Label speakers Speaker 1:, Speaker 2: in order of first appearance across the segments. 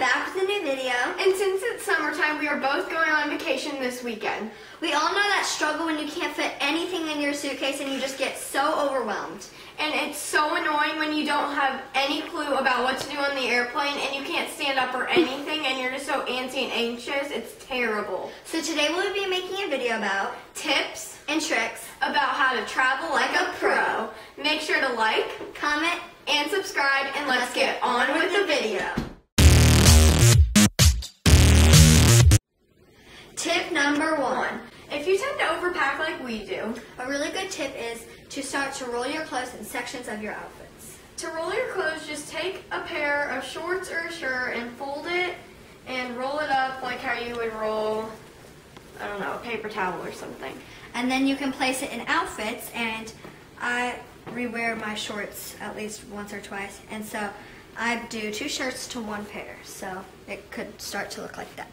Speaker 1: back with a new video.
Speaker 2: And since it's summertime, we are both going on vacation this weekend.
Speaker 1: We all know that struggle when you can't fit anything in your suitcase and you just get so overwhelmed.
Speaker 2: And it's so annoying when you don't have any clue about what to do on the airplane and you can't stand up or anything and you're just so antsy and anxious. It's terrible.
Speaker 1: So today we'll be making a video about
Speaker 2: Tips
Speaker 1: and tricks.
Speaker 2: about how to travel like a pro. Make sure to like
Speaker 1: Comment.
Speaker 2: and subscribe and let's get on with the video.
Speaker 1: Tip number one.
Speaker 2: If you tend to overpack like we do,
Speaker 1: A really good tip is to start to roll your clothes in sections of your outfits.
Speaker 2: to roll your clothes, just take a pair of shorts or a shirt and fold it and roll it up like how you would roll, I don't know, a paper towel or something.
Speaker 1: And then you can place it in outfits and I rewear my shorts at least once or twice and so I do two shirts to one pair so it could start to look like that.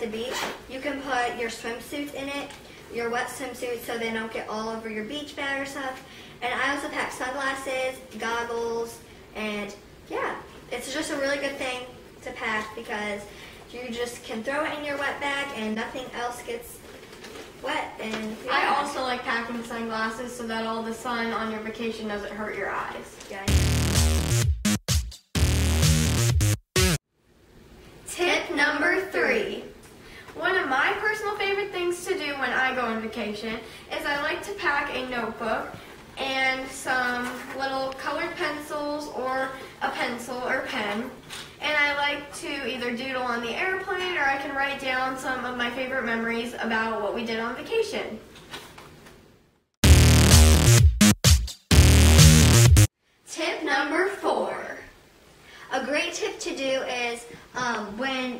Speaker 1: At the beach, you can put your swimsuit in it, your wet swimsuit so they don't get all over your beach bag or stuff. And I also pack sunglasses, goggles, and yeah, it's just a really good thing to pack because you just can throw it in your wet bag and nothing else gets wet. And
Speaker 2: I also like packing sunglasses so that all the sun on your vacation doesn't hurt your eyes.
Speaker 1: Yeah.
Speaker 2: Vacation is I like to pack a notebook and some little colored pencils or a pencil or pen. And I like to either doodle on the airplane or I can write down some of my favorite memories about what we did on vacation.
Speaker 1: Tip number four. A great tip to do is um, when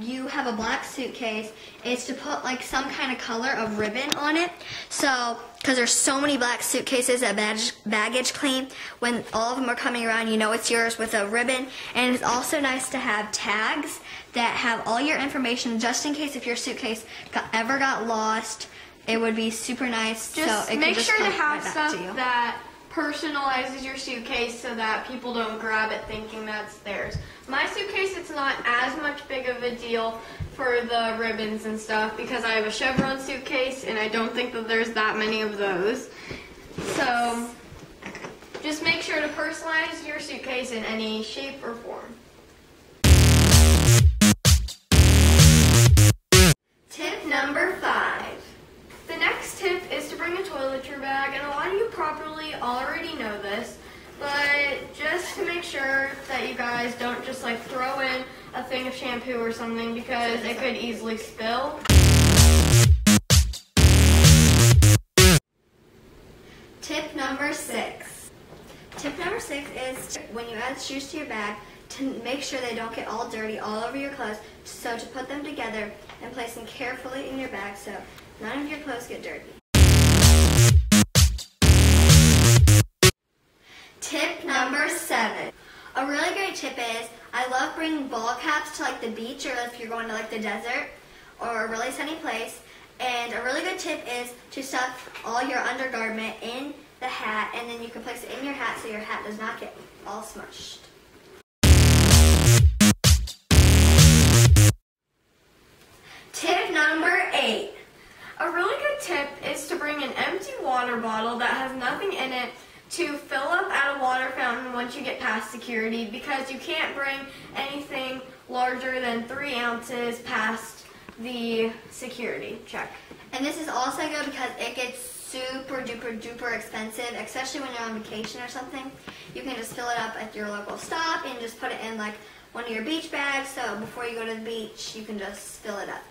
Speaker 1: you have a black suitcase is to put like some kind of color of ribbon on it. So, because there's so many black suitcases at baggage, baggage claim, when all of them are coming around, you know it's yours with a ribbon. And it's also nice to have tags that have all your information just in case if your suitcase got, ever got lost. It would be super nice.
Speaker 2: Just
Speaker 1: so
Speaker 2: make sure to have
Speaker 1: right
Speaker 2: stuff
Speaker 1: to
Speaker 2: that personalizes your suitcase so that people don't grab it thinking that's theirs. My suitcase, it's not as much big of a deal for the ribbons and stuff because I have a Chevron suitcase and I don't think that there's that many of those. So just make sure to personalize your suitcase in any shape or form. Tip number five. The next tip is to bring a toiletry bag, and a lot of you probably already know this, but just to make sure that you guys don't just like throw in a thing of shampoo or something because it could easily spill.
Speaker 1: Tip number six. Tip number six is when you add shoes to your bag, to make sure they don't get all dirty all over your clothes. So to put them together and place them carefully in your bag so none of your clothes get dirty. Tip number seven. A really great tip is I love bringing ball caps to like the beach or if you're going to like the desert or a really sunny place. And a really good tip is to stuff all your undergarment in the hat and then you can place it in your hat so your hat does not get all smushed.
Speaker 2: Once you get past security because you can't bring anything larger than three ounces past the security check.
Speaker 1: And this is also good because it gets super duper duper expensive, especially when you're on vacation or something. You can just fill it up at your local stop and just put it in like one of your beach bags. So before you go to the beach, you can just fill it up.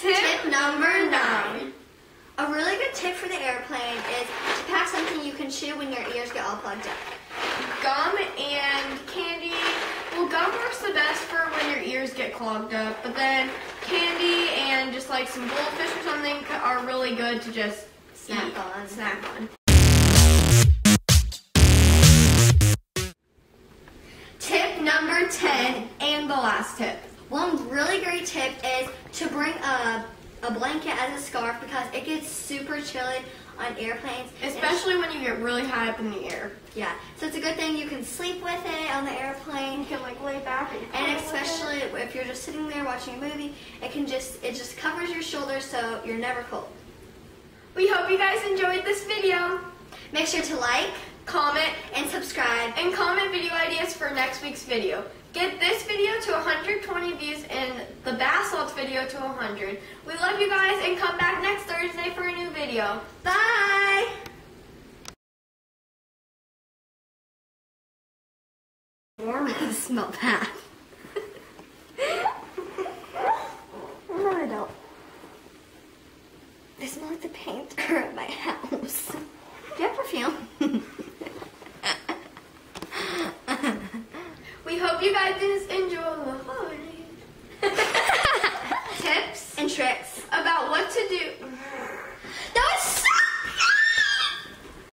Speaker 1: Tip number nine. A really good tip for the airplane is to pack something you can chew when your ears get all plugged up.
Speaker 2: Gum and candy. Well, gum works the best for when your ears get clogged up, but then candy and just like some goldfish or something are really good to just
Speaker 1: Snack
Speaker 2: eat,
Speaker 1: on.
Speaker 2: Snack on. Tip number 10 and the last tip.
Speaker 1: One really great tip is to bring a, a blanket as a scarf because it gets super chilly on airplanes.
Speaker 2: Especially when you get really high up in the air.
Speaker 1: Yeah, so it's a good thing you can sleep with it on the airplane.
Speaker 2: You can like lay back and,
Speaker 1: And especially if you're just sitting there watching a movie, it can just it just covers your shoulders so you're never cold.
Speaker 2: We hope you guys enjoyed this video.
Speaker 1: Make sure to like
Speaker 2: Comment
Speaker 1: and subscribe.
Speaker 2: and comment video ideas for next week's video. Get this video to 120 views and the bath salts video to 100. We love you guys and come back next Thursday for a new video.
Speaker 1: Bye.
Speaker 2: Warm.
Speaker 1: smell bad.
Speaker 2: No, I don't.
Speaker 1: They smell like the painter at my house. you
Speaker 2: guys just enjoy the holiday. Tips
Speaker 1: and tricks about what to do